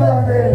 birthday.